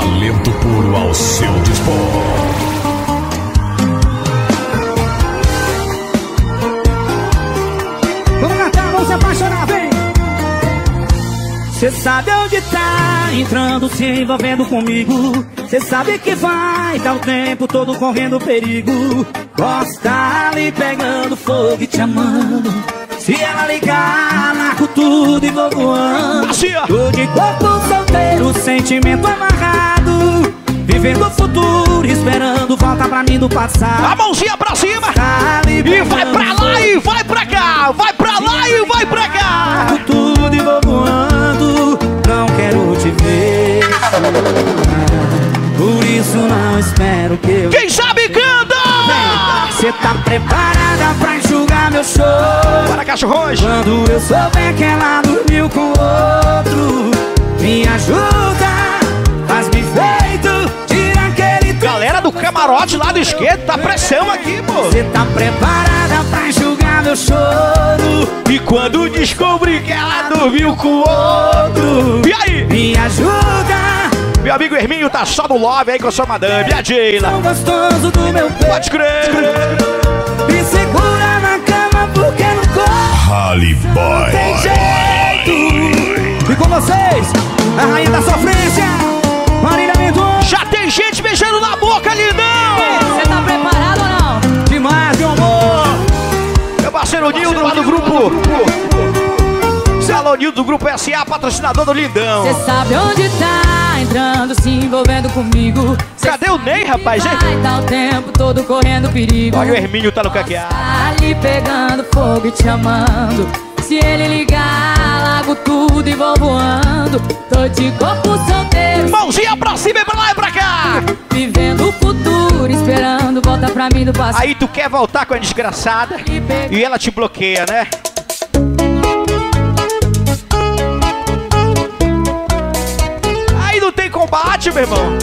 Talento puro ao seu dispor. Vamos cantar, vamos se apaixonar, vem! Cê sabe onde tá entrando, se envolvendo comigo. Cê sabe que vai dar o tempo todo correndo perigo. Gosta ali pegando fogo e te amando. Se ela ligar, largo tudo e vou voando. Assim. Tô de corpo solteiro, sentimento amarrado. Vivendo o futuro, esperando volta pra mim do passado. A mãozinha pra cima. Tá E vai pra lá e vai pra cá. Vai pra lá e vai pra cá. Largo tudo e vou voando Não quero te ver Por isso não espero que eu Quem sabe canta. Cê tá preparada pra enxugar meu choro Para cachorrões. Quando eu souber que ela dormiu com outro Me ajuda, faz-me feito Tira aquele Galera do camarote lá do esquerdo, tá pressão aqui, pô. Cê tá preparada pra enxugar meu choro E quando descobri que ela dormiu com o outro. E aí? Me ajuda Meu amigo Herminho tá só no love aí com a sua madame, a Sheila. tão gostoso do meu peito Pode crer. Me segura na cama porque no corpo Holly Boy. tem jeito E com vocês, a rainha da sofrência Marília Mendonça Já tem gente beijando na boca, lindão. Você tá preparado ou não? Demais, meu amor Meu parceiro Nildo lá do grupo. Alô, Nildo do grupo SA, patrocinador do Lindão. Você sabe onde tá entrando, se envolvendo comigo. Cê Cadê o Ney, rapaz? hein? Vai dar o tempo todo correndo perigo. Olha o Hermínio tá no caqueado. Tá ali pegando fogo e te amando. Se ele ligar, largo tudo e vou voando. Tô de corpo solteiro, Mãozinha pra cima e pra lá e pra cá. vivendo o futuro, esperando volta pra mim do passado. Aí tu quer voltar com a desgraçada e ela te bloqueia, né? Combate, meu irmão.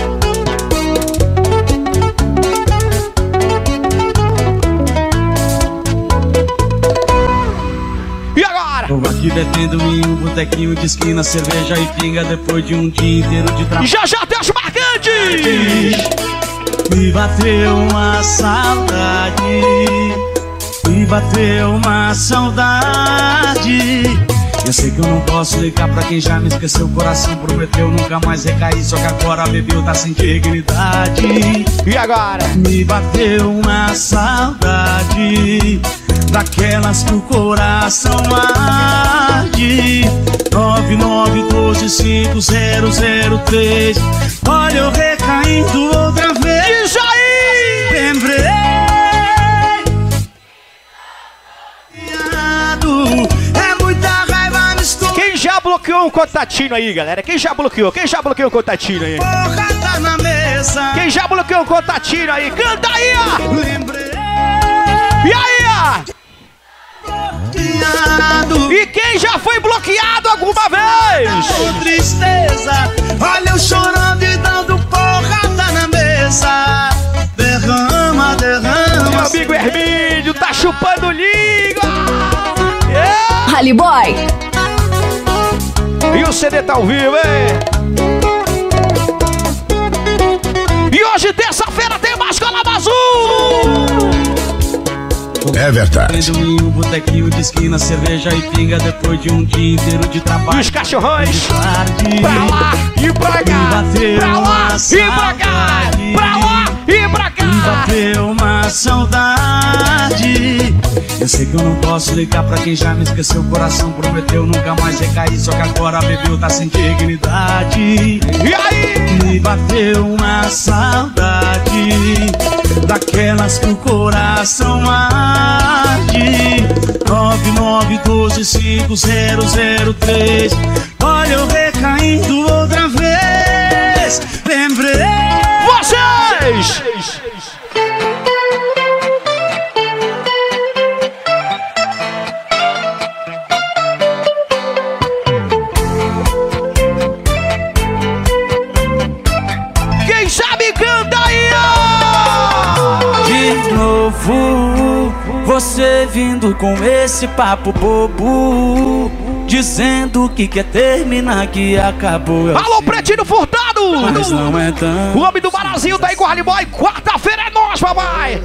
E agora? Tô aqui bebendo em um botequinho de esquina, cerveja e pinga depois de um dia inteiro de trabalho. Já já tem os marcantes! Me bateu uma saudade, me bateu uma saudade. Eu sei que eu não posso ligar pra quem já me esqueceu. O coração prometeu nunca mais recair. Só que agora bebeu, tá sem dignidade. E agora? Me bateu uma saudade Daquelas que o coração arde 99125003 Olha eu recaindo outra bloqueou um contatinho aí, galera? Quem já bloqueou? Quem já bloqueou um contatinho aí? Porra tá na mesa Quem já bloqueou um contatinho aí? Canta aí, ó! Lembrei E aí, ó! bloqueado E quem já foi bloqueado alguma vez? com tristeza. Olha eu chorando e dando porrada na mesa. Derrama, Meu derrama. amigo Hermínio tá chupando língua! Yeah! Rally Boy, o CD tá ao vivo, hein? E hoje, terça-feira, tem mais Colaba Azul! É verdade. Um botequinho de esquina, cerveja e pinga depois de um dia inteiro de E trabalho. os cachorrões Tarde. pra lá e pra cá! Pra lá e pra cá! Pra lá e pra cá! Bateu uma saudade. Eu sei que eu não posso ligar pra quem já me esqueceu. O coração prometeu nunca mais recair. Só que agora bebeu, tá sem dignidade. E aí? Me bateu uma saudade Daquelas que o coração arde 99125003 Olha eu recaindo outra vez Lembrei Vocês! Você vindo com esse papo bobo Dizendo que quer terminar, que acabou Alô, Pretinho Furtado! Mas não é tão O homem do Brasil tá aí com o Boy. Quarta-feira é nós, papai.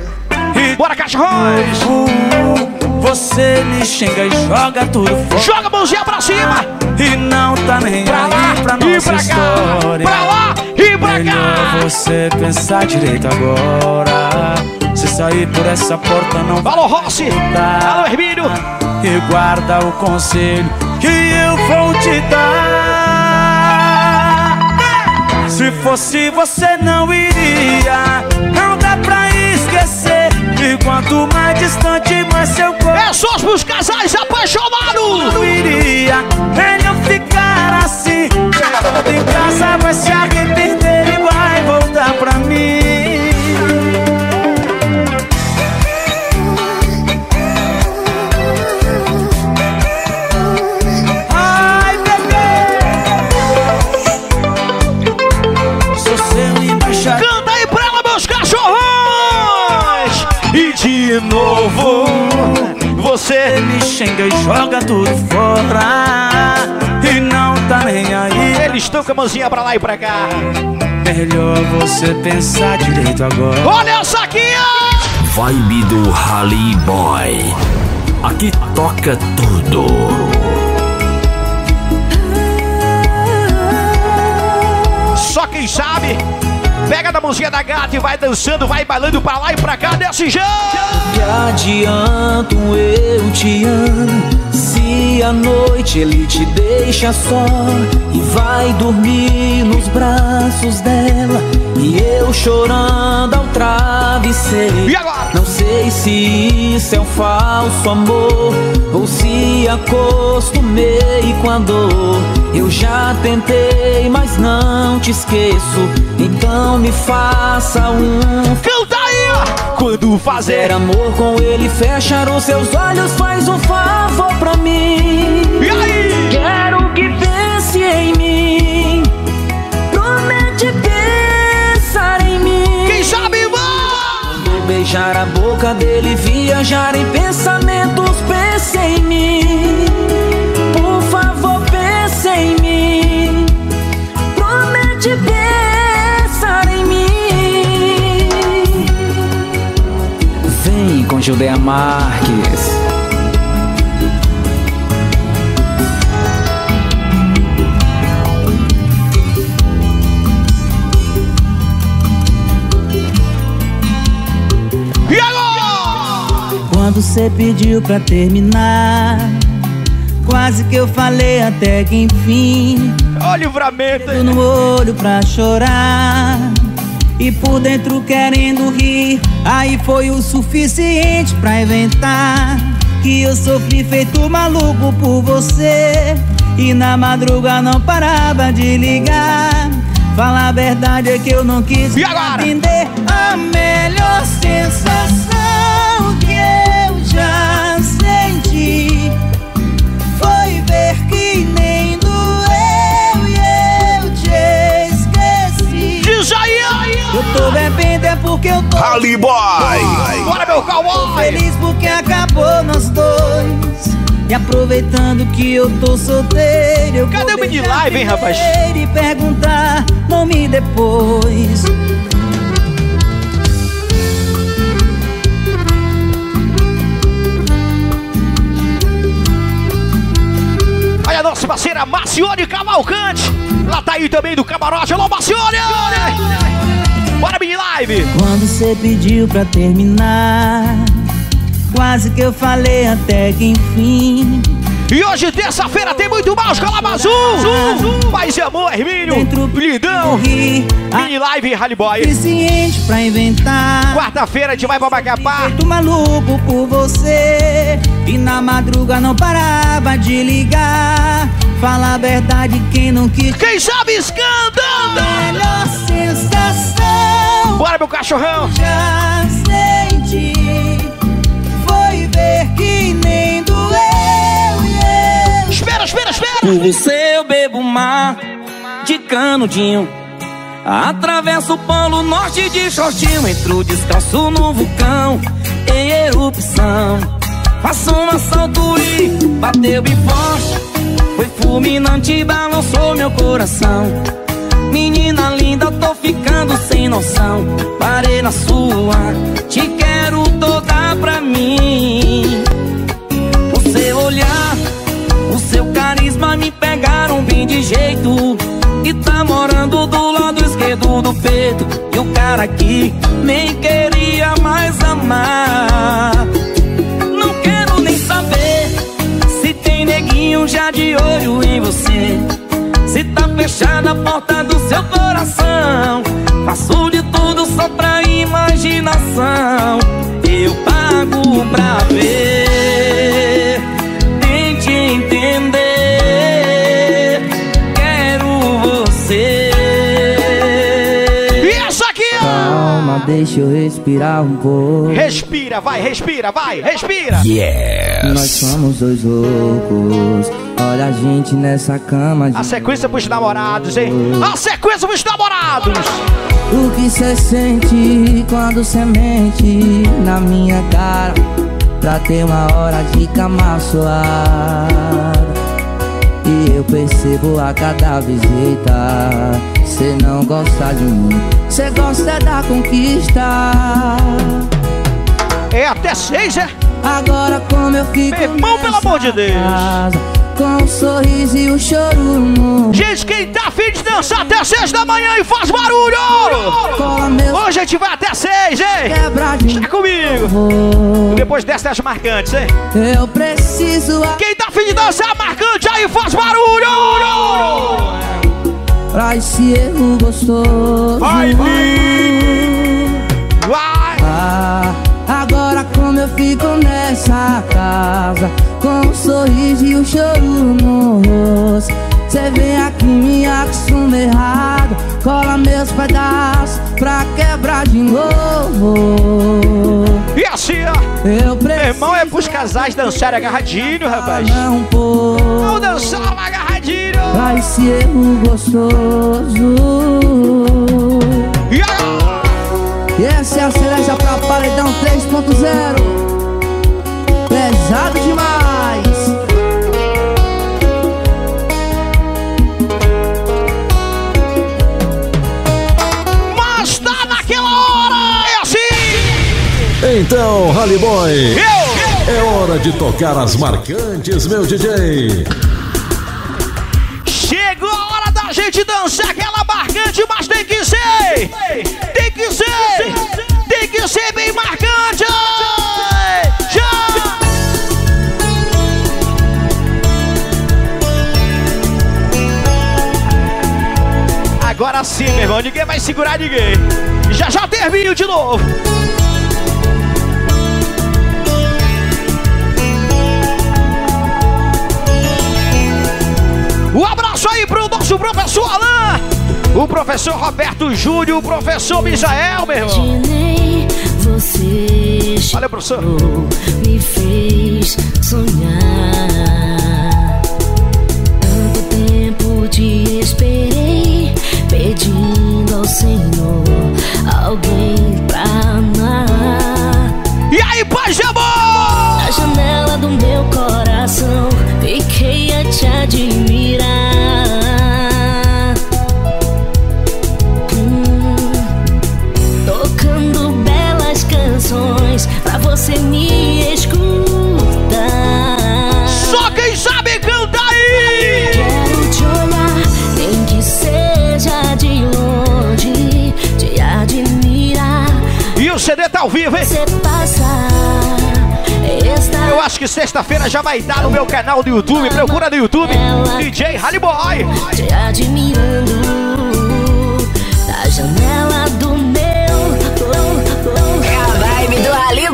Bora, cachorrões. Você me xinga e joga tudo fora Joga a mãozinha pra cima. E não tá nem Pra lá pra e nossa pra cá. história Pra lá e pra Melhor cá. você pensar direito agora sair por essa porta não Alô, Rossi. Alô, Hermínio. E guarda o conselho que eu vou te dar Se fosse você não iria Não dá pra esquecer E quanto mais distante mais seu corpo É só os casais apaixonados. não iria Melhor ficar assim Chegando em casa vai se arrepender E vai voltar pra mim a mãozinha pra lá e pra cá. Melhor você pensar direito agora Olha essa aqui, ó. Vibe do Rally Boy. Aqui toca tudo. Só quem sabe. Pega na mãozinha da gata e vai dançando, vai bailando pra lá e pra cá desse jeito. Que adianto eu te amo Se à noite ele te deixa só E vai dormir nos braços dela E eu chorando ao travesseiro E agora? Não sei se isso é um falso amor Ou se acostumei com a dor Eu já tentei, mas não te esqueço Então me faça um. Quando fazer. Amor com ele, fechar os seus olhos, faz um favor pra mim. E aí? Quero que pense em mim. Promete pensar em mim. Quem sabe vai. Vou beijar a boca dele, viajar em pensamentos, pense em mim. Judeia Marques. E agora? Quando você pediu pra terminar Quase que eu falei até que enfim Olha o livramento. Dedo no olho pra chorar E por dentro querendo rir Aí foi o suficiente pra inventar Que eu sofri feito maluco por você E na madruga não parava de ligar Falar a verdade é que eu não quis E agora? entender A melhor sensação que eu já senti Foi ver que nem doeu e eu te esqueci Diz aí, aí. Eu tô bebendo é porque eu tô Rally Boy. Bora, meu cowboy. feliz porque acabou nós dois E aproveitando que eu tô solteiro eu Cadê vou o mini live, hein, rapaz? E perguntar nome depois Olha a nossa parceira Marcione Cavalcante. Ela tá aí também do camarote. Alô, Marcione! Bora, mini live. Quando você pediu pra terminar Quase que eu falei até que enfim E hoje, terça-feira, tem muito mais Calabazul. Paz e amor, Hermínio. Lindão. Mini live Rally Boy. Suficiente pra inventar Quarta-feira a gente vai pra Macapá. Feito maluco por você E na madruga não parava de ligar Fala a verdade quem não quis Quem sabe escândalo. Melhor sensação Bora, meu cachorrão. já senti Foi ver que nem doeu eu. Espera, espera, espera. Por você eu bebo mar de canudinho. Atravesso o polo norte de shortinho Entro descalço no vulcão em erupção. Faço um assalto e bateu bem forte. Foi fulminante e balançou meu coração Menina linda, tô ficando sem noção. Parei na sua, te quero toda pra mim. O seu olhar, o seu carisma me pegaram bem de jeito. E tá morando do lado esquerdo do peito. E o cara aqui nem queria mais amar. Não quero nem saber se tem neguinho já de olho em você se tá fechada a porta do seu coração Faço de tudo só pra imaginação Eu pago pra ver Tente entender Quero você E essa aqui, ó! Calma, deixa eu respirar um pouco Respira, vai, respira, vai, respira! Nós somos dois loucos Olha a gente nessa cama de A sequência pros namorados, hein? A sequência pros namorados! O que cê sente quando cê mente na minha cara Pra ter uma hora de cama suada E eu percebo a cada visita Cê não gosta de mim, cê gosta da conquista É até seis, é? Agora como eu fico Meu irmão, pelo amor de Deus. casa, Com o sorriso e o choro no Gente, quem tá afim de dançar até seis da manhã e faz barulho! Hoje a gente vai até seis, hein? quebra de Tá comigo! Depois dessas as marcantes, hein? Eu preciso Quem tá afim de dançar marcante aí faz barulho! pra esse erro gostoso Vai, Vai! Ah, agora como eu fico nessa casa sorriso e o choro no rosto Cê vem aqui me acostuma errado Cola meus pedaços pra quebrar de novo E assim, ó! Eu Meu irmão é pros casais dançarem agarradinho, rapaz! um pouco Vamos dançar agarradinho! Pra esse erro gostoso E? E essa é a cereja pra paredão 3.0 Então, Rally Boy, é hora de tocar as marcantes, meu DJ. Chegou a hora da gente dançar aquela marcante, mas tem que ser! Tem que ser! Tem que ser bem marcante! Agora sim, meu irmão, ninguém vai segurar ninguém. Já já termino de novo. Abraço aí pro nosso professor Alain, o professor Roberto Júnior, o professor Misael, meu irmão. Imaginei você Valeu, professor. me fez sonhar. Tanto tempo te esperei, pedindo ao Senhor alguém pra amar. E aí, paz de amor! Na janela do meu coração, fiquei a te admirar. Já vai estar no meu canal do YouTube. Procura no YouTube DJ Rally Boy. te admirando da janela do meu. É a vibe do Ali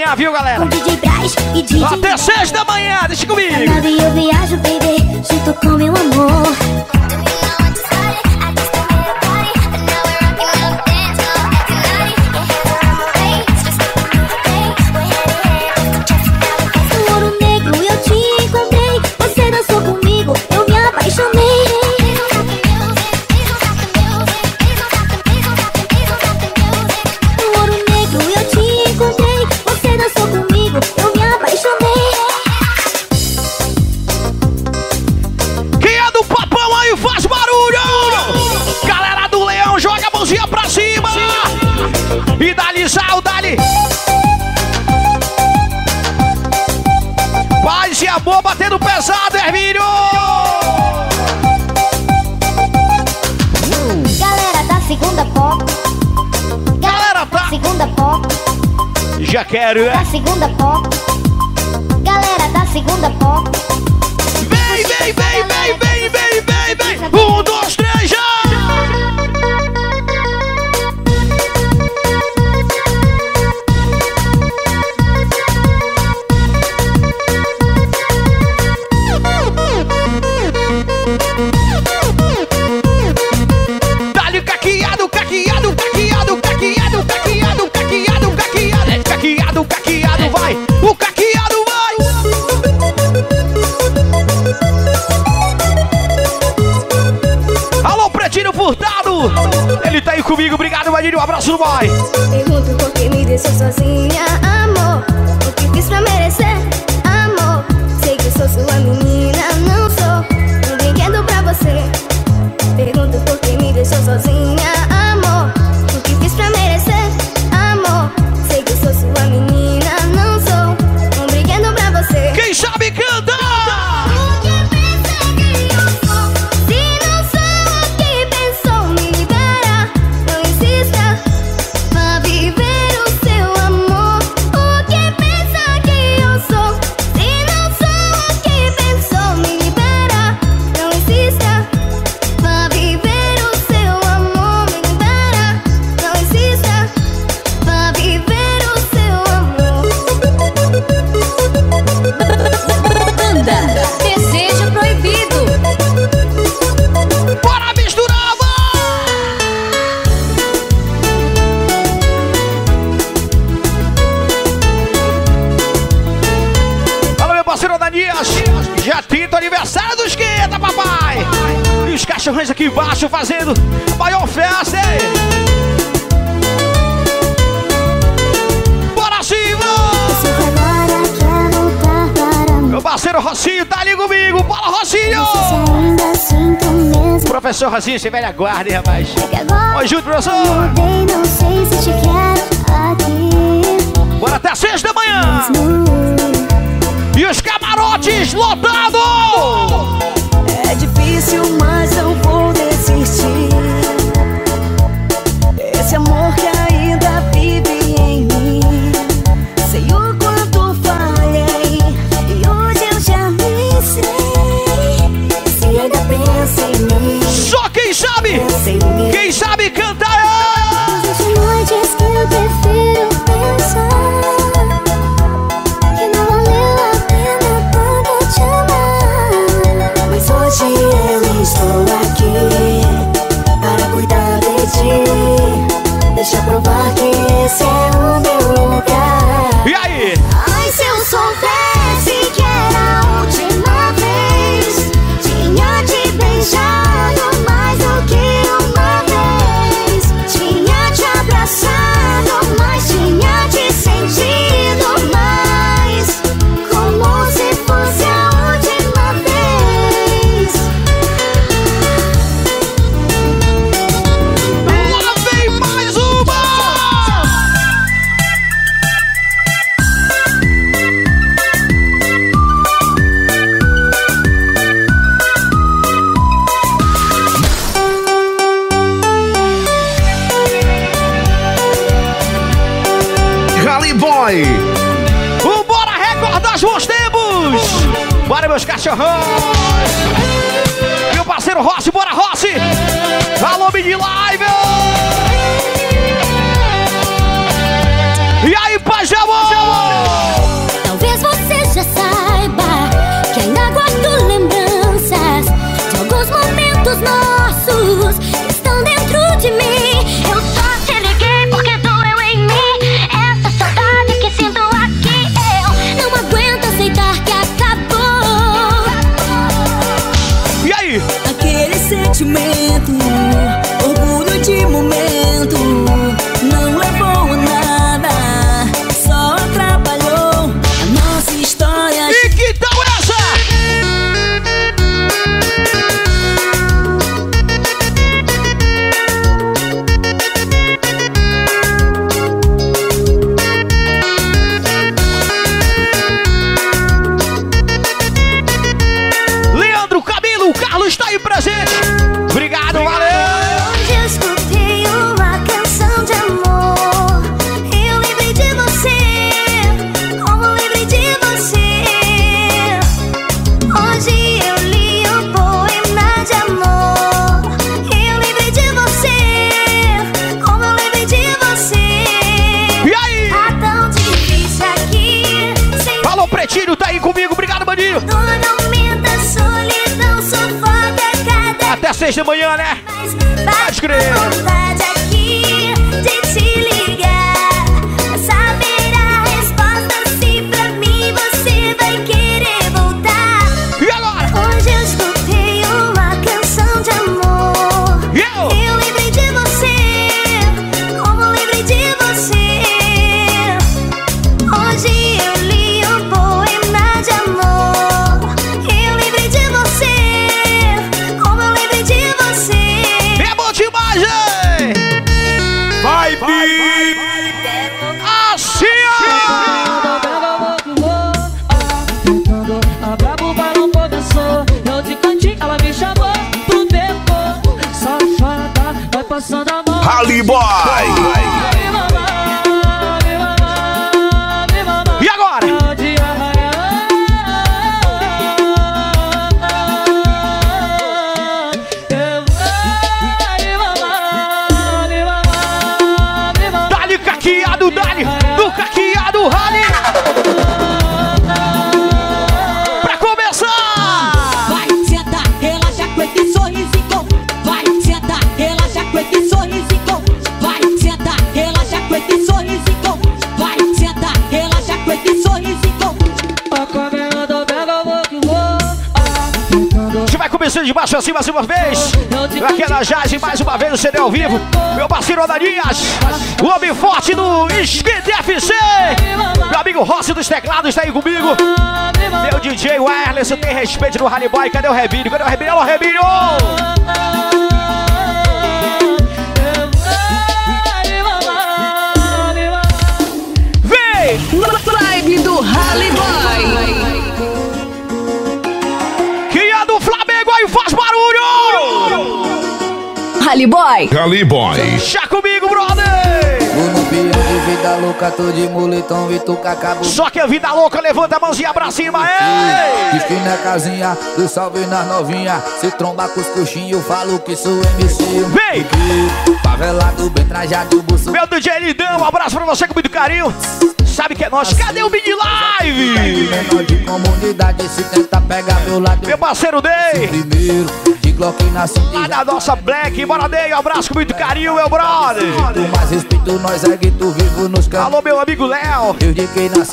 manhã, viu, galera? Até seis da manhã, deixa comigo. Na nave eu viajo, baby, junto com meu amor. já quero, é? Da segunda pop, galera da segunda pop. Vem, vem, vem, vem, vem, vem, vem, vem. Um, dois, comigo. Obrigado, Marinho. Um abraço no boy. Pergunto por que me deixou sozinha, amor. baixo fazendo maior festa, hein? Bora cima! Meu parceiro Rocinho tá ali comigo, bora Rocinho! Professor Rocinho, você velha guarda, hein, rapaz? Oi, junto, professor! Bora até seis da manhã! E os camarotes lotados! É difícil, mas eu Esse é o meu lugar. E aí? cachorrão. Meu parceiro Rossi, bora Rossi. Alô, Miguelai. Começando de baixo assim mais uma vez. Aquela Jazz mais uma vez no CD ao vivo. Meu parceiro Ananias, o homem forte do Skate FC. Meu amigo Rossi dos teclados está aí comigo. Meu DJ Wireless, tem respeito no Rally Boy. Cadê o Rebinho? Cadê o Rebinho? Alô, Rebinho! Vem! Vibe do Rally Boy. Rally Boy. Rally Boy. Já comigo, brother! Tô no piano de vida louca, tô de moletom e tu cacabo. Só que a vida louca, levanta a mãozinha pra cima, ei! Esqui na casinha, do salve nas novinha. Se tromba com os coxinhos, eu falo que sou MC. Vem! Favelado, bem trajado, buço. Meu DJ Lindão, um abraço pra você com muito carinho. Sabe que é nós. Cadê o Mini Live? Menor de comunidade, se tenta pegar meu lado. Meu parceiro Day, Primeiro, na lá da nossa Black. Bora, Day, um abraço com muito carinho, meu brother. Mais respeito, nós é gueto vivo nos campos. Alô, meu amigo Léo.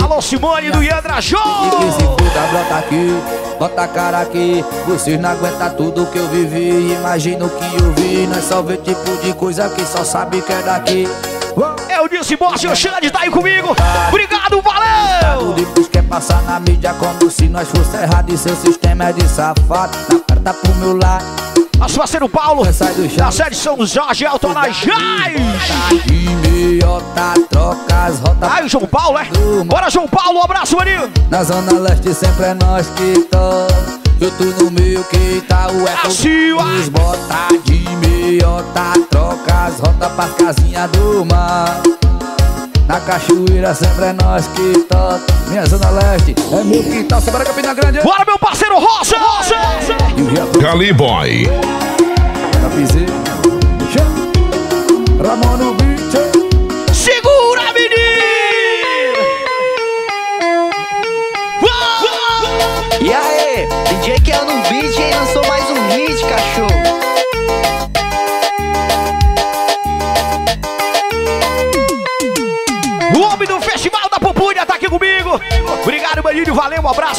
Alô, Simone do Yandra E que se Show. foda, brota aqui, bota a cara aqui. Vocês não aguentam tudo que eu vivi. Imagina o que eu vi. Nós só vê tipo de coisa que só sabe que é daqui. Eu disse, Bosse, o Xande tá aí comigo. Obrigado, valeu. Depois quer passar na mídia como se nós fosse errado. E seu sistema é de safado. Na carta pro meu lado. Nosso parceiro Paulo, da série São Jorge, Alto na Jaz. Tá de meiota, troca as rotas. Aí, o João Paulo, é? Bora, João Paulo, um abraço, maninho. Na zona leste sempre é nós que tá. Eu tô no meio que tá o eco. Ó. Os bota de meiota, troca as rotas pras casinhas do mar. Na cachoeira sempre é nós que tá. Minha zona leste é meu quintal. Bora Campina Grande. Bora, meu parceiro Rocha. E o Rio Rally Boy. da Piseira.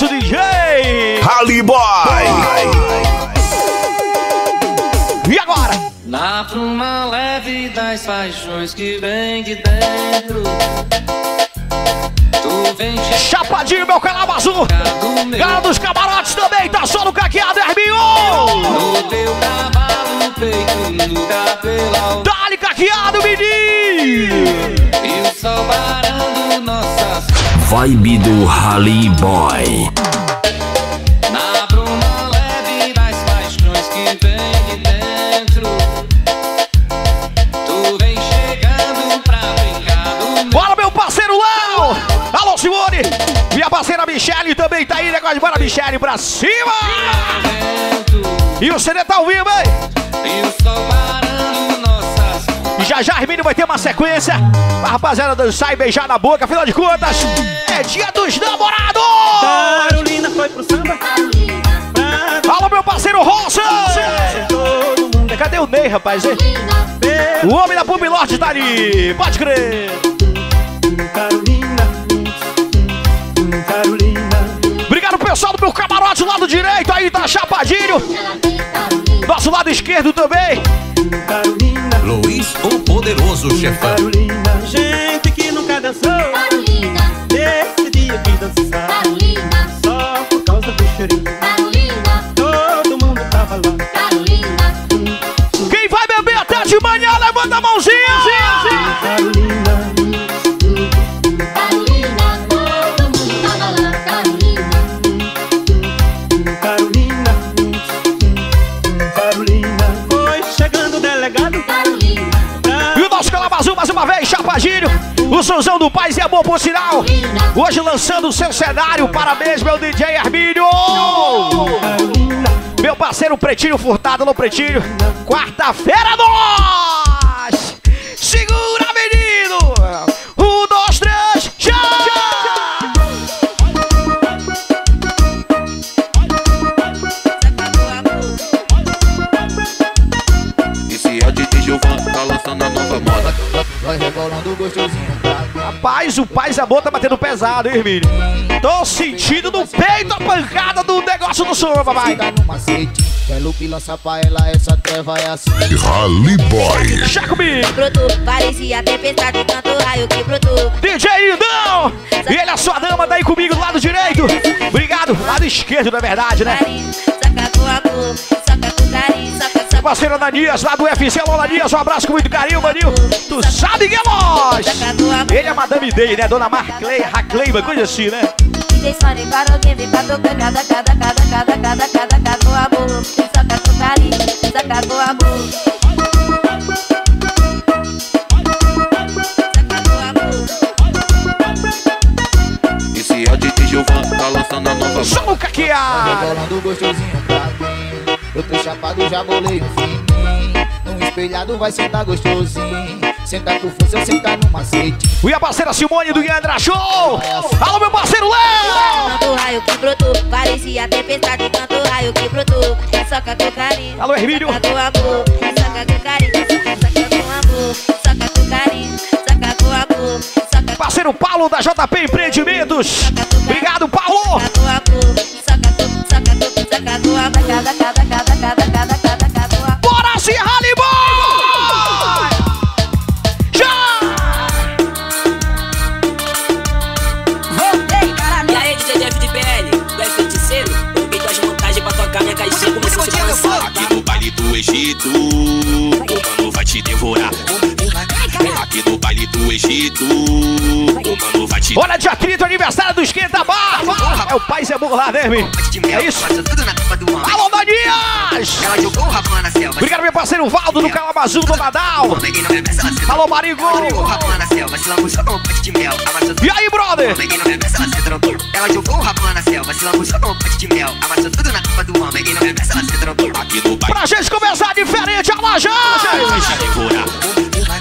DJ. Rally Boy. E agora? Na pluma leve das paixões que vem de dentro. Tu vem Chapadinho, meu calabazu. Cara dos camarotes também, tá só no caqueado, Herminho. No teu cavalo, peito, no cabelo. Dá-lhe caqueado, menino. O sol parando nossas. Vibe do Rally Boy. Na bruma leve das paixões que vem de dentro. Tu vem chegando pra brincar do Bora, meu parceiro Léo. Alô, Simone. Minha parceira Michele também tá aí, negócio de bora, Michele, pra cima. E o CD tá ao vivo, hein? E o sol já já, Hermínio, vai ter uma sequência pra rapaziada dançar e beijar na boca. Afinal de contas, é dia dos namorados! Carolina foi pro samba. Fala, meu parceiro Roça! Cadê o Ney, rapaz? hein? O homem da Pub Lorde tá ali, pode crer! Carolina. Carolina. Obrigado, pessoal do meu camarote, lado direito aí, tá chapadinho. Nosso lado esquerdo também. Luiz, o poderoso chefão. Carolina. Gente que nunca dançou. Carolina, dia que dançar. Carolina, Só por causa do cheirinho. O Suzão do Paz é bom por sinal. Hoje lançando o seu cenário. Parabéns, meu DJ Hermínio! Meu parceiro Pretinho Furtado no Pretinho. Quarta-feira, nós! Segura, menino! Um, dois, três, Rebolando gostosinho. Rapaz, o Paz Amor tá batendo pesado, hein, Hermínio? Tô sentindo no peito a pancada do negócio do som, papai. Pelo que lança pra ela, essa treva é assim. Rally Boy. Já comigo! parecia tempestade, tanto raio que brotou. DJ Indão! E ele, a sua dama, tá aí comigo do lado direito. Obrigado. Lado esquerdo, na verdade, né? Saca com amor, saca saca. Parceiro Ananias, lá do UFC. Alô, Ananias, um abraço com muito carinho, maninho. Tu sabe que é nós! Ele é Madame Day, né? Dona Marclay, Racleiva, coisa assim, né? Esse é o DJ Gilvan, tá lançando a nova. Só no caqueado! Rebolando gostosinho pra mim. Eu tô chapado, já bolei um fininho. No espelhado vai sentar gostosinho. Senta com força, eu sentar no macete. E a parceira Simone do Yandra Show! Alô, meu parceiro Léo! Tanto raio que brotou, parecia tempestade, tanto raio que brotou. Saca com carinho, Alô, Hermínio! saca com amor. Saca com carinho, saca com amor. Saca com carinho, saca com amor. Saca Parceiro Paulo da JP Empreendimentos! Obrigado, Paulo! com amor. Do Egito, o mano vai te Olha, dia 30, aniversário do Esquenta Bar! É o Pai Zé lá, né, irmão? É isso? Alô, Danias! Obrigado, meu parceiro Valdo do Calamazu do Nadal! Alô, Marigo! De E aí, brother? Ela jogou o Rafa na selva, se um pote de mel. Amassou tudo na copa do homem. No reverso, ela se. Aqui no baile Pra gente começar diferente, a vai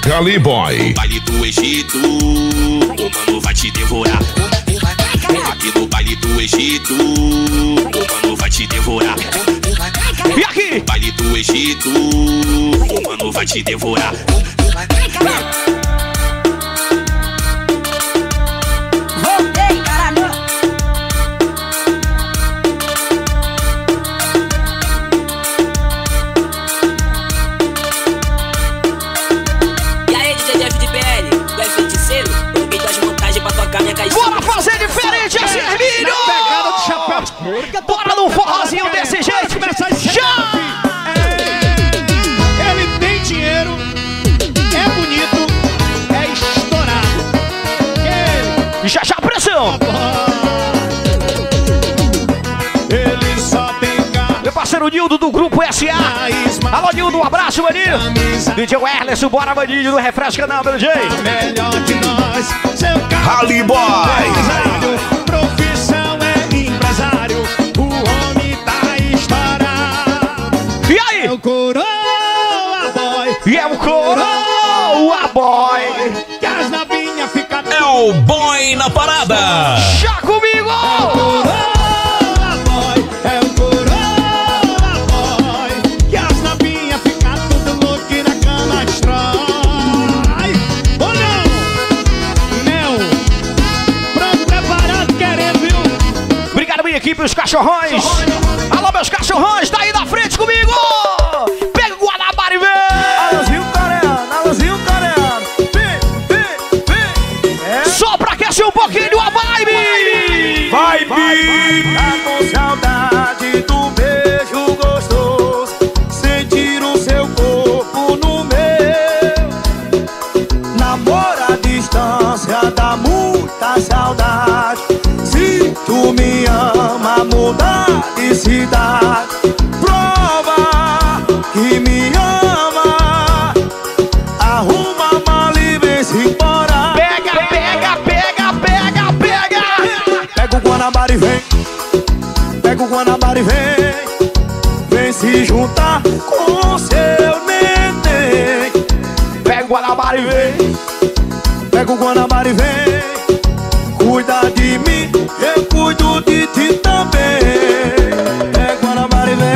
Rally Boy. Baile do Egito, o mano vai te devorar. Aqui no baile do Egito, o mano vai te devorar. E aqui? Baile do Egito, o mano vai te devorar. Grupo SA. Alô, Nildo, um abraço, maninho. DJ Erlerson, bora, maninho, no Refresca não, meu DJ. Melhor que nós, seu carro Rally Boy. empresário, profissão é empresário, o homem tá estourado. E aí? É o coroa boy, E é o Coroa Boy. que as novinhas ficam É o boy na parada. Já comigo! coroa os cachorrões. Alô, meus cachorrões, tá aí na frente comigo. Pega o Guanabara e vem. Alôzinho coreano, alôzinho coreano. Vem, vem, vem. É. Só pra aquecer um pouquinho a vibe. Vai, Tá O Guanabara e vem. Cuida de mim, eu cuido de ti também. O Guanabara e vem.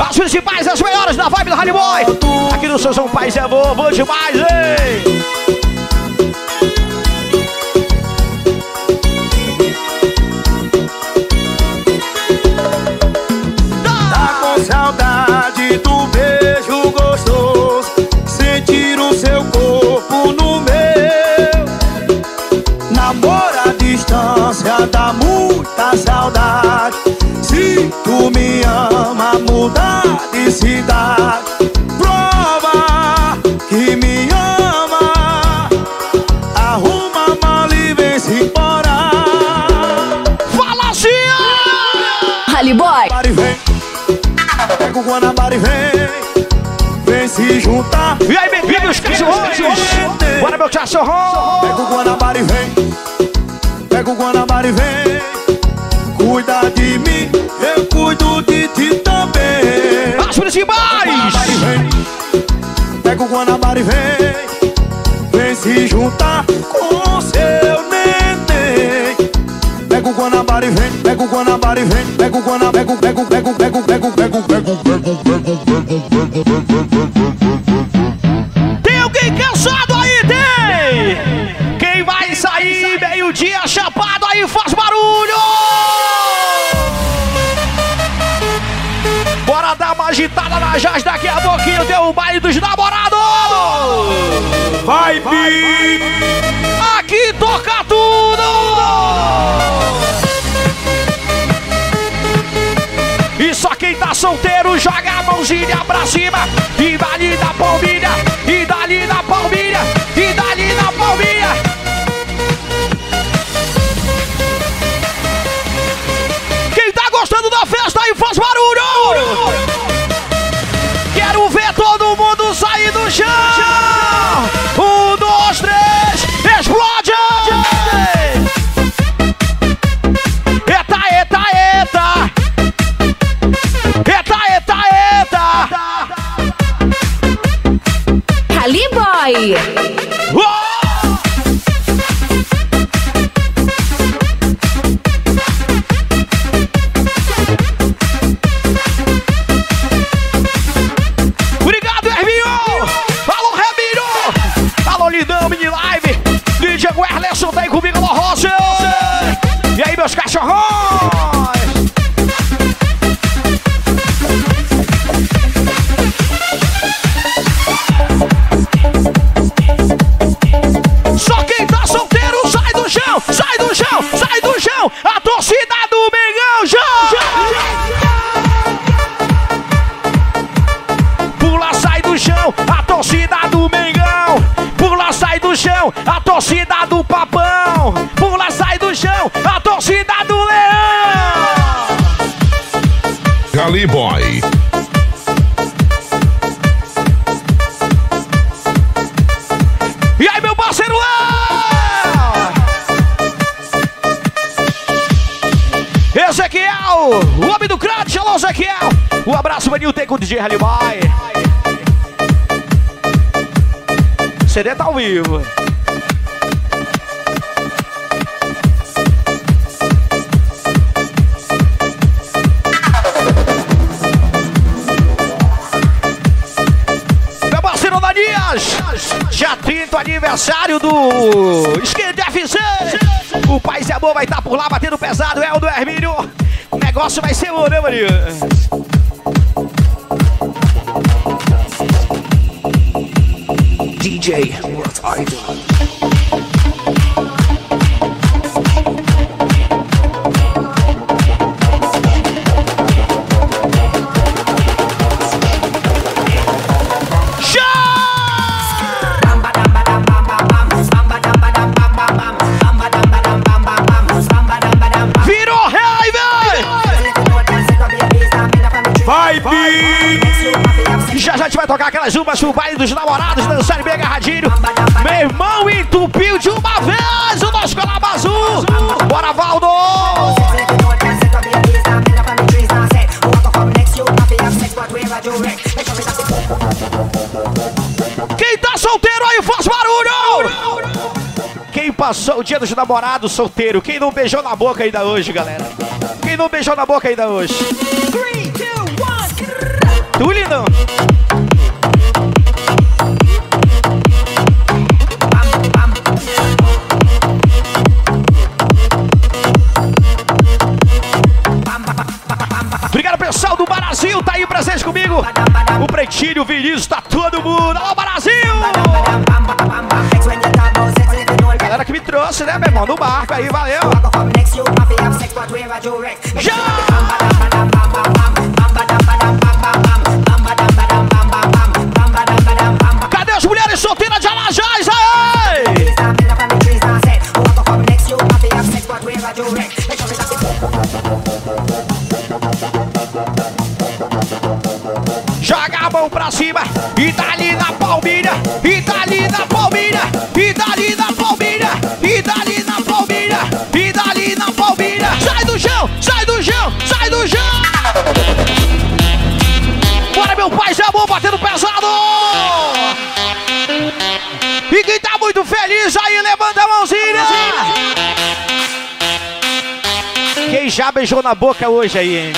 As principais, as melhores da vibe do Rally Boy. Aqui no São Pais é bom, bom demais, hein? Vem. Vem se juntar. E aí, bem-vindo, os cachorrões. Bora, meu cachorrão. Pega o Guanabara e vem. Pega o Guanabara e vem. Cuida de mim, eu cuido de ti também. As principais. Guanabara e vem. Pega o Guanabara e vem. Vem se juntar pega o, pega o, pega o, pega o, pega o. Tem alguém cansado aí, tem? Quem vai sair meio-dia chapado aí faz barulho! Bora dar uma agitada na jazz daqui a pouquinho, tem o baile dos namorados! Vai, Pi! Aqui toca tudo! Solteiro joga a mãozinha pra cima E dali da palminha, e dali da palminha, e dali da palminha Quem tá gostando da festa aí faz barulho! DJ Boy. CD tá ao vivo. Meu parceiro Danias, já 30 aniversário do Skate FC. O Pai Zé Boa vai estar por lá batendo pesado, é o do Hermínio. O negócio vai ser bom, né, Maria? DJ, rei, velho! Vai, Pi! Já já a gente vai tocar aquelas umas pro baile dos namorados, dançarem passou o dia dos namorados solteiro? Quem não beijou na boca ainda hoje, galera? Quem não beijou na boca ainda hoje? Tu, lindão? Obrigado, pessoal do Brasil, tá aí presente comigo. O Pretinho, o Vinícius, tá todo mundo. Alô, Brasil! Galera que me trouxe, né, meu irmão? No barco aí, valeu. Cadê as mulheres solteiras de Alajás? Aí! Joga a mão pra cima e tá ali na palmilha, e tá ali na palmilha, e tá palmilha, e tá ali na palmilha, e tá ali na palmilha. Sai do chão, sai do chão, sai do chão. Bora, meu pai, já vou batendo pesado. E quem tá muito feliz aí, levanta a mãozinha. Quem já beijou na boca hoje aí, hein?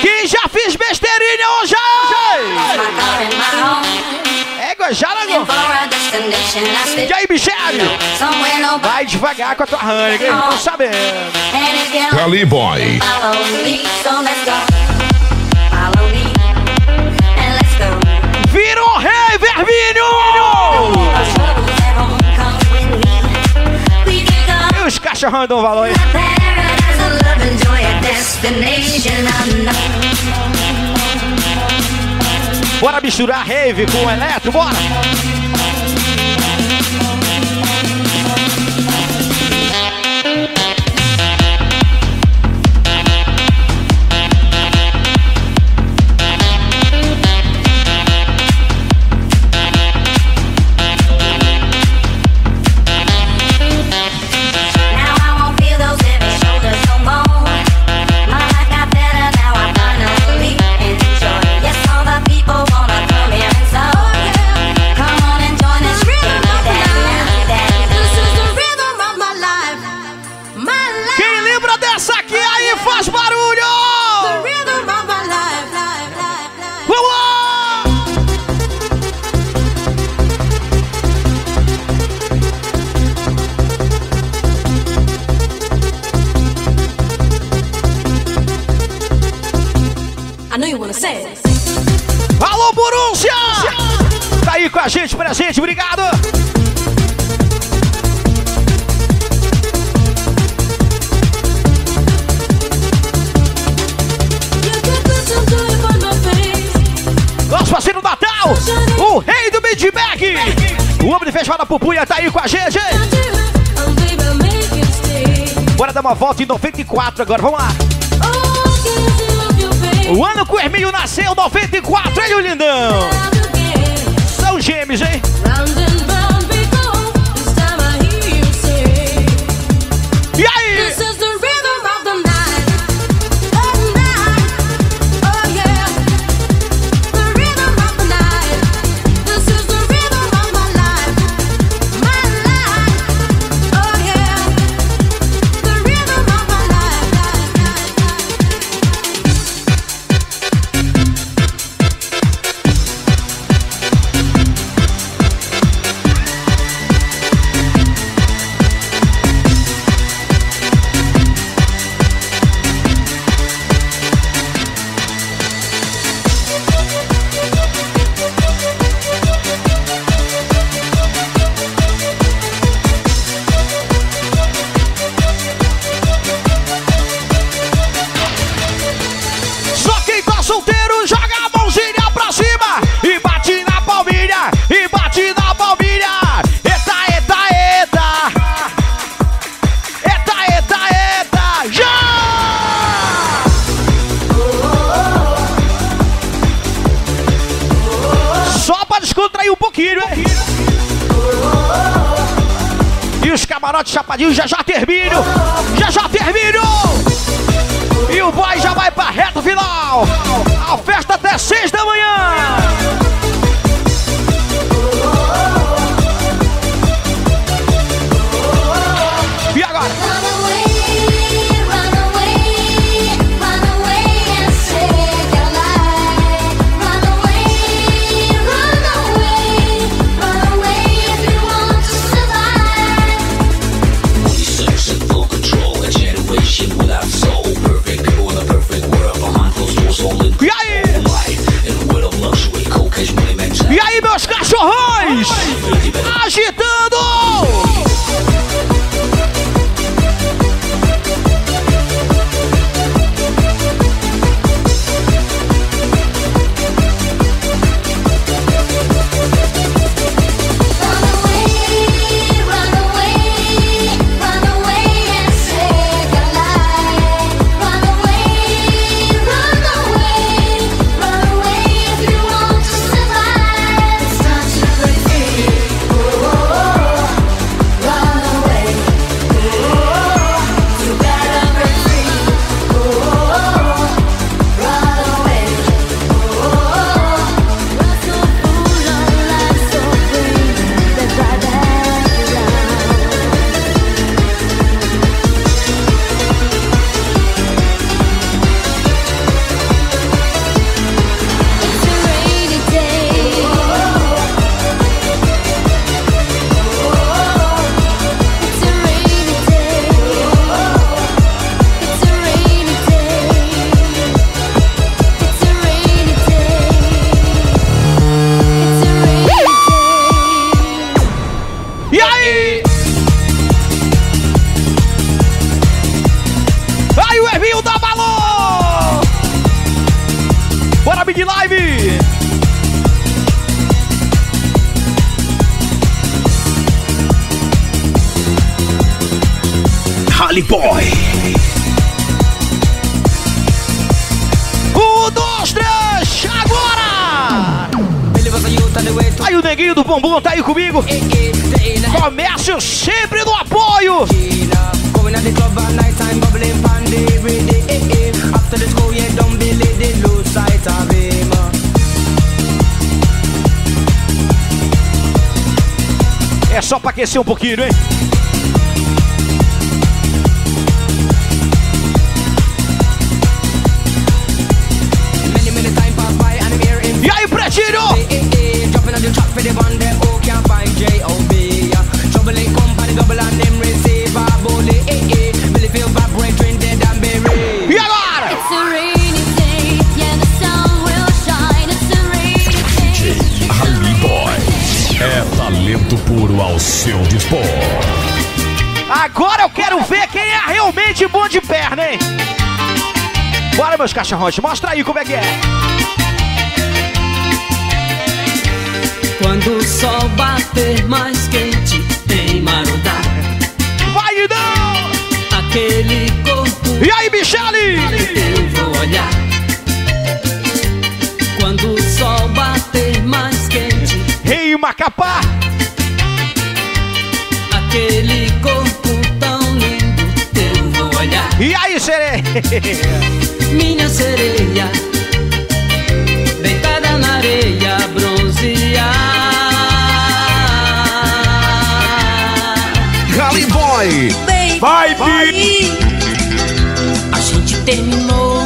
Quem já fez besteirinha hoje? Égua, já, Lago? E aí, Michele? Vai devagar com a tua ranha, que eles não sabendo. Rally Boy. Virou rei, Verminho! E os cachorrão dão valor aí? Bora misturar rave com eletro, bora! Uma volta em 94 agora, vamos lá. Chưa tempo. Agora eu quero ver quem é realmente bom de perna, hein? Bora, meus cachorros, mostra aí como é que é. Quando o sol bater mais quente, tem marudá. Vai, não! Aquele corpo. E aí, Michele? Eu vou olhar. Quando o sol bater mais quente. Rei Macapá! E aí, sereia? Minha sereia, deitada na areia, bronzear. Rally Boy. Vai, A gente terminou.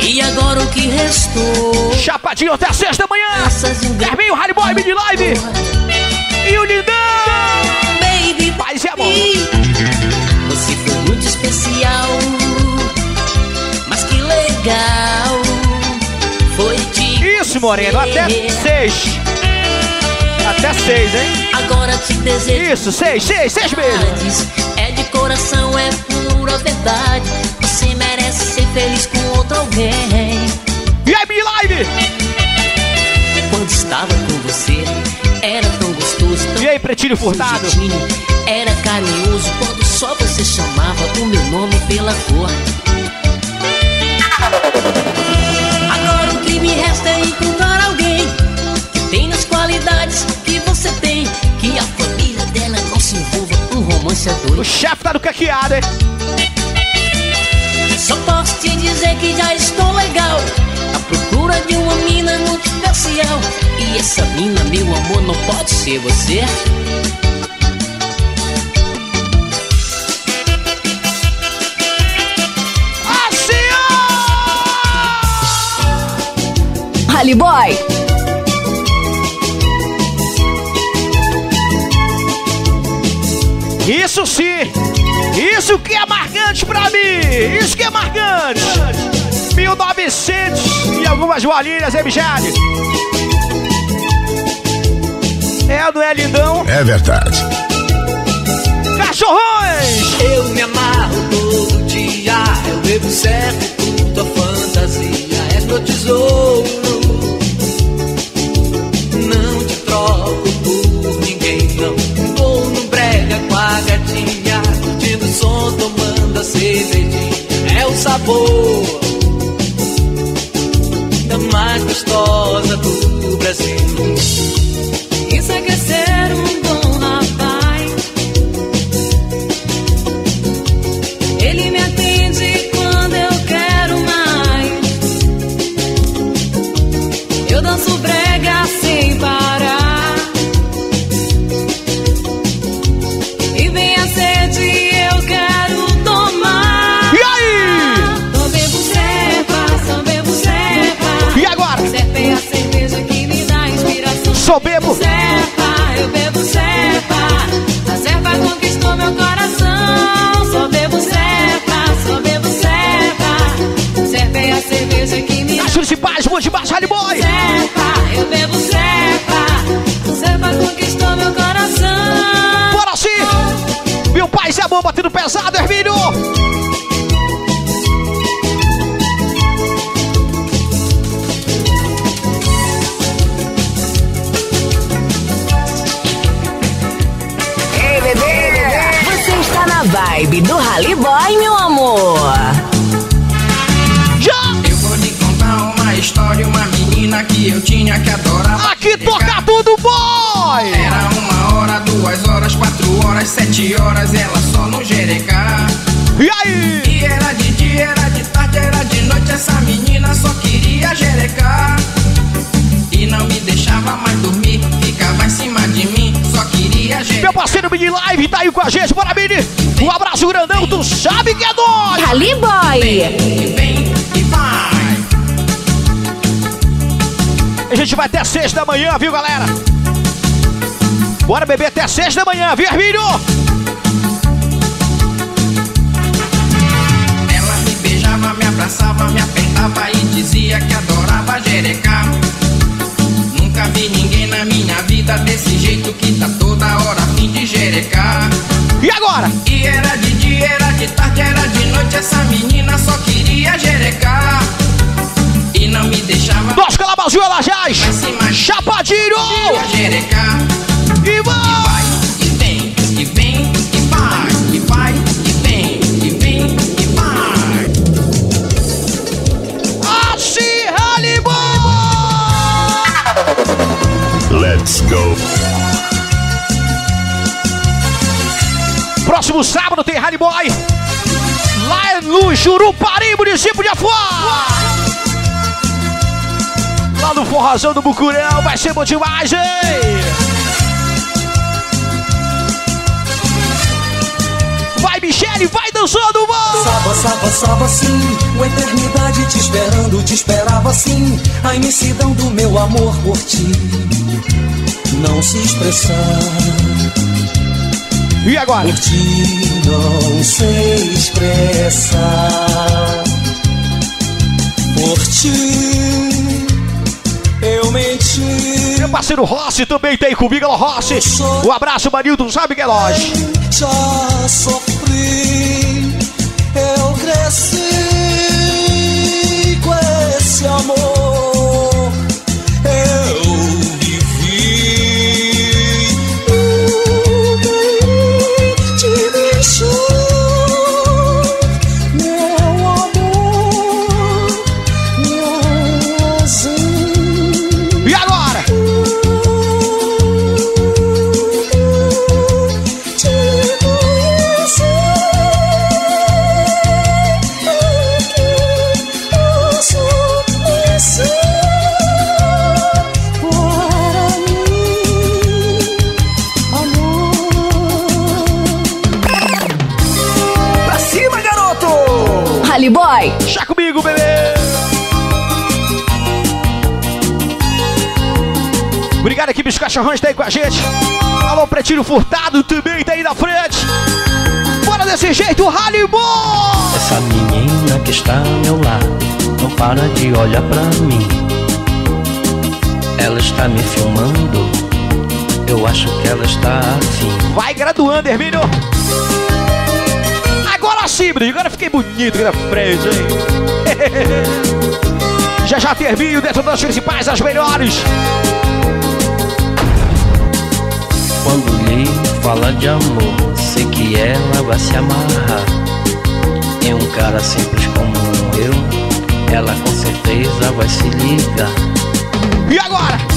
E agora o que restou? Chapadinho até seis da manhã. Carminho, Rally Boy, Mini Live. Moreno, até seis. Até seis, hein? Agora te desejo. Isso, seis, seis, seis mesmo. É de coração, é pura verdade. Você merece ser feliz com outro alguém. E aí, Mini Live? Quando estava com você, era tão gostoso. Tão E aí, Pretinho Furtado? Era carinhoso quando só você chamava o meu nome pela cor. Me resta é encontrar alguém que tenha as qualidades que você tem. Que a família dela não se envolva um romance a dois. O chefe tá no caqueado, hein? Só posso te dizer que já estou legal. À procura de uma mina muito especial. E essa mina, meu amor, não pode ser você. Rally Boy. Isso sim! Isso que é marcante pra mim! Isso que é marcante! 1900 e algumas bolinhas, hein, Michele? É, não é lindão? É verdade. Cachorrões! Eu me amarro todo dia, eu bebo certo cervejinha. É o sabor da mais gostosa do Brasil. Monte Baixo, Rally Boy! cepa. Eu bebo cepa. Cepa conquistou meu coração. Bora sim! Meu pai Zé Bom batendo pesado, Hermínio! Ei, bebê! Você está na vibe do Rally Boy, meu que eu tinha que adorava. Aqui toca tudo, boy! Era uma hora, duas horas, quatro horas, sete horas, ela só no jerecar. E aí? E era de dia, era de tarde, era de noite, essa menina só queria jerecar. E não me deixava mais dormir, ficava em cima de mim, só queria jerecar. Meu parceiro Mini Live tá aí com a gente, bora Mini! Um abraço grandão, tu sabe que é nóis! Rally Boy. E vem A gente vai até seis da manhã, viu, galera? Bora beber até seis da manhã, viu, Hermínio? Ela me beijava, me abraçava, me apertava e dizia que adorava jerecar. Nunca vi ninguém na minha vida desse jeito que tá toda hora a fim de jerecar. E agora? E era de dia, era de tarde, era de noite, essa menina só queria jerecar. E não me deixava Nós Calabazul Alajás! Chapadinho! jerecar. E vai! E vem, e vem, e vai, e vai, e vem, e vem, e vai. Assim, Rally Boy! Let go. Próximo sábado tem Rally Boy. Lá no Jurupari, município de Afuá. Lá no Forrozão do Bucurão. Vai ser bom demais? Vai, Michele, vai dançando, vamos! Saba, saba, saba sim, uma eternidade te esperando, te esperava sim, a imensidão do meu amor por ti, não se expressar. E agora? Por ti não sei expressar. Por ti. Meu parceiro Rossi também tem comigo, alô Rossi. Um abraço, Manildo, sabe que é nós. Já sofri, eu cresci Boy. Já comigo, bebê! Obrigado, equipe dos cachorrões, tá aí com a gente. Alô, Pretinho Furtado também tá aí na frente. Bora desse jeito, Rally Boy! Essa menina que está ao meu lado não para de olhar pra mim. Ela está me filmando, eu acho que ela está afim. Vai graduando, Hermínio. Brinho. Agora fiquei bonito aqui na frente, hein? já já termino dentro das principais, as melhores. Quando lhe fala de amor, sei que ela vai se amarrar. Em um cara simples como eu, ela com certeza vai se ligar. E agora?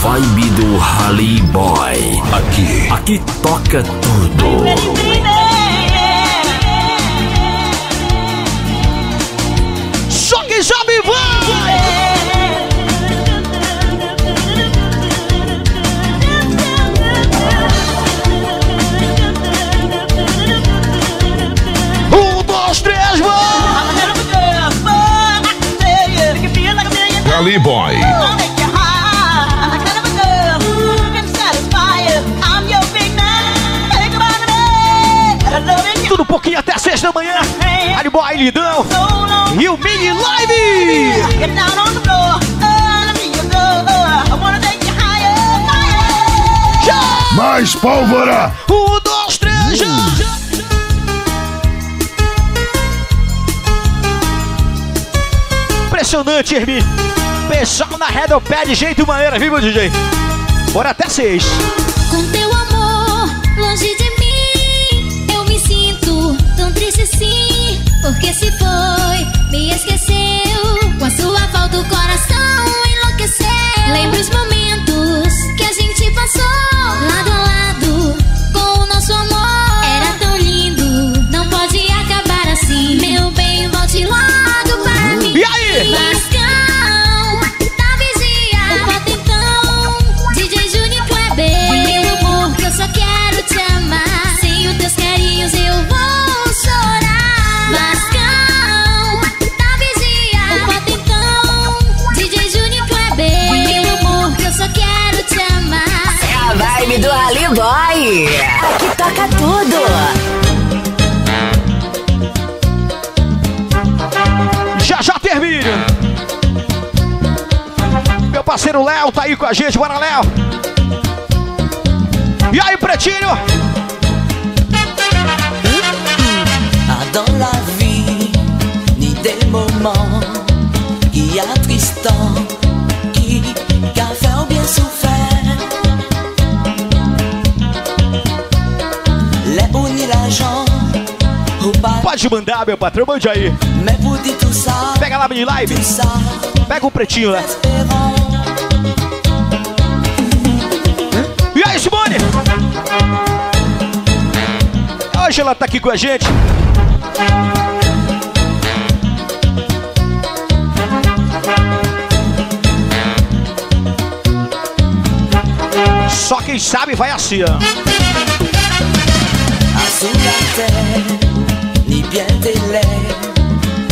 Vibe do Rally Boy. Aqui, aqui toca tudo. Só quem sabe vai! Um, dois, três, vai! Rally Boy. Pouquinho até seis da manhã. Ali Boy Lidão. E o Mini Live. Mais pólvora. Um, dois, três, já. Impressionante, Hermi. Pessoal na reda pé de jeito e maneira, viu, meu DJ? Bora até seis. Com teu amor triste sim. Porque se foi, me esqueceu. Com a sua falta, o coração enlouqueceu. Lembro os momentos que a gente passou lado a lado com o nosso amor. Era tão lindo, não pode acabar assim. Meu bem, volte logo parceiro Léo tá aí com a gente. Bora, Léo! E aí, pretinho? Dans la vie, ni des moments qui bien souffert. Pode mandar, meu patrão, mande aí. Pega lá, mini live. Pega o pretinho, né? Hoje ela tá aqui com a gente. Só quem sabe vai assim, ó. Sous la terre, ni bien délai,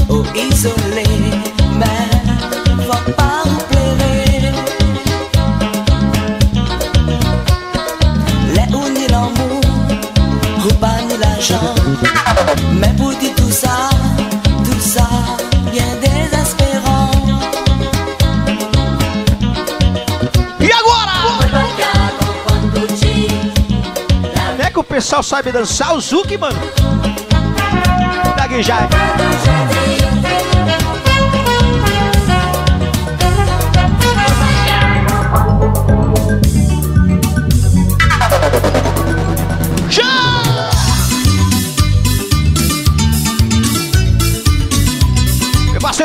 oh isolé, mais va pas vous plaire. L'argent, mais pour dire tout ça, tout ça, bien désespérant. E agora? É que o pessoal sabe dançar o Zuki, mano. Daqui já.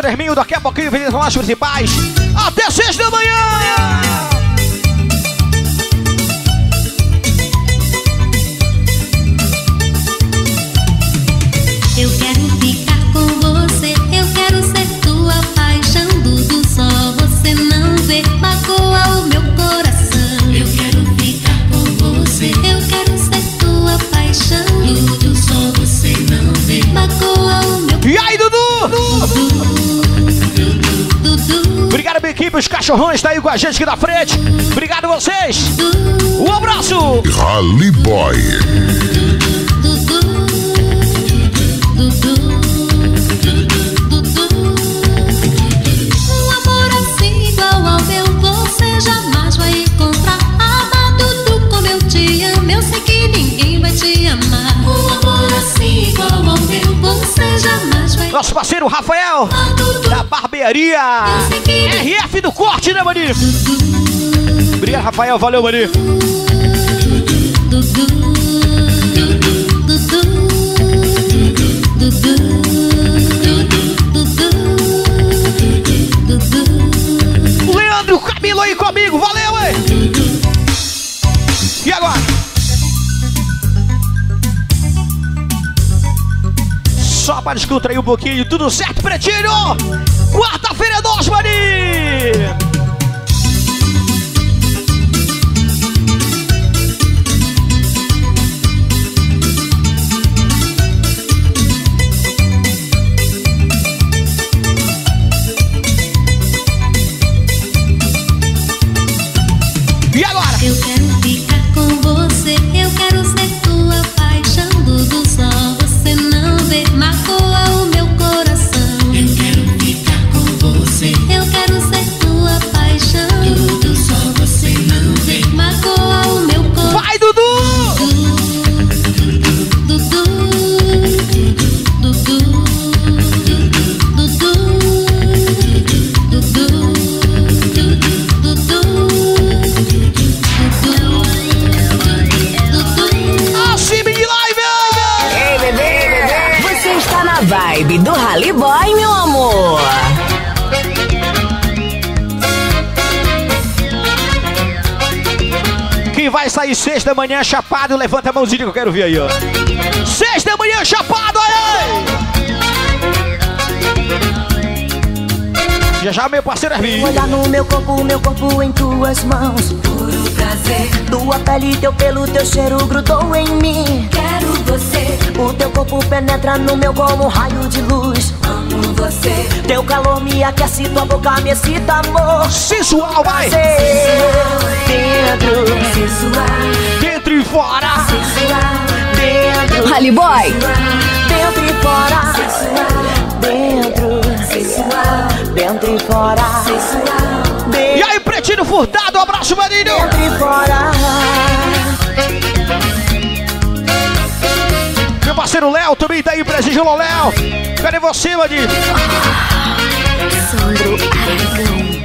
Herminho, daqui a pouquinho vem as principais. Até seis da manhã! Equipe, os cachorrões tá aí com a gente aqui na frente. Obrigado a vocês. Um abraço. Rally Boy. Um amor assim igual ao meu você jamais vai encontrar. Amar tudo como eu te amo, eu sei que ninguém vai te amar. Um amor assim igual ao meu você jamais vai Nosso parceiro Rafael, da barbearia RF do corte, né, Mani? Obrigado, Rafael. Valeu, Mani. Leandro Camilo aí comigo. Valeu, hein? Só para descontrair um pouquinho, tudo certo, Pretinho? Quarta-feira é nós, Mani! Manhã chapado, levanta a mãozinha que eu quero ver aí, ó. Seis da manhã chapado, aí! Já já, meu parceiro Herminho. Olhar no meu corpo, meu corpo em tuas mãos. Prazer. Tua pele, teu pelo, teu cheiro grudou em mim. Quero você. O teu corpo penetra no meu como um raio de luz. Amo você. Teu calor me aquece, tua boca me excita, amor. Sensual, vai! Dentro. Sensual. Dentro e fora. Sensual. Dentro. Rally Boy. Dentro e fora. Sensual. Dentro. Sensual. Dentro e fora. Sensual. Aí, Pretinho Furtado, um abraço, maninho! Dentro e fora. Meu parceiro Léo também tá aí, presente, Léo Léo. Cadê você, maninho? Sandro Aragão.